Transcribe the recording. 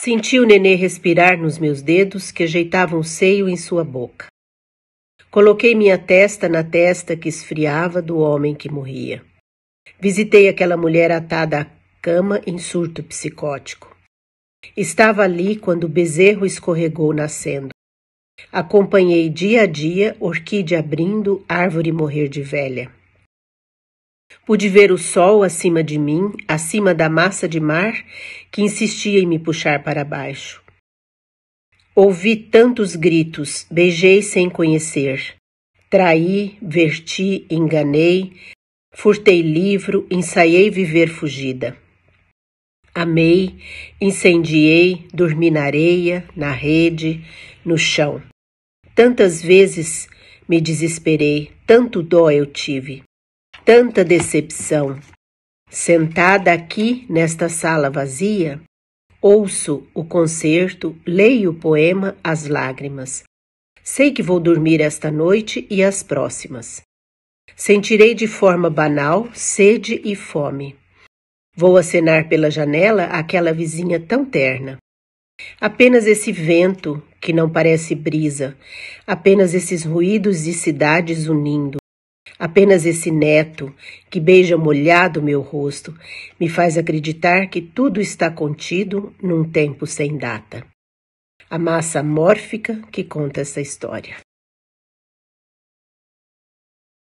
Senti o nenê respirar nos meus dedos que ajeitavam o seio em sua boca. Coloquei minha testa na testa que esfriava do homem que morria. Visitei aquela mulher atada à cama em surto psicótico. Estava ali quando o bezerro escorregou nascendo. Acompanhei dia a dia orquídea abrindo, árvore morrer de velha. Pude ver o sol acima de mim, acima da massa de mar que insistia em me puxar para baixo. Ouvi tantos gritos, beijei sem conhecer. Traí, verti, enganei, furtei livro, ensaiei viver fugida. Amei, incendiei, dormi na areia, na rede, no chão. Tantas vezes me desesperei, tanto dó eu tive, tanta decepção. Sentada aqui nesta sala vazia, ouço o concerto, leio o poema As Lágrimas. Sei que vou dormir esta noite e as próximas. Sentirei de forma banal sede e fome. Vou acenar pela janela aquela vizinha tão terna. Apenas esse vento que não parece brisa, apenas esses ruídos de cidades unindo, apenas esse neto que beija molhado meu rosto me faz acreditar que tudo está contido num tempo sem data. A massa mórfica que conta essa história.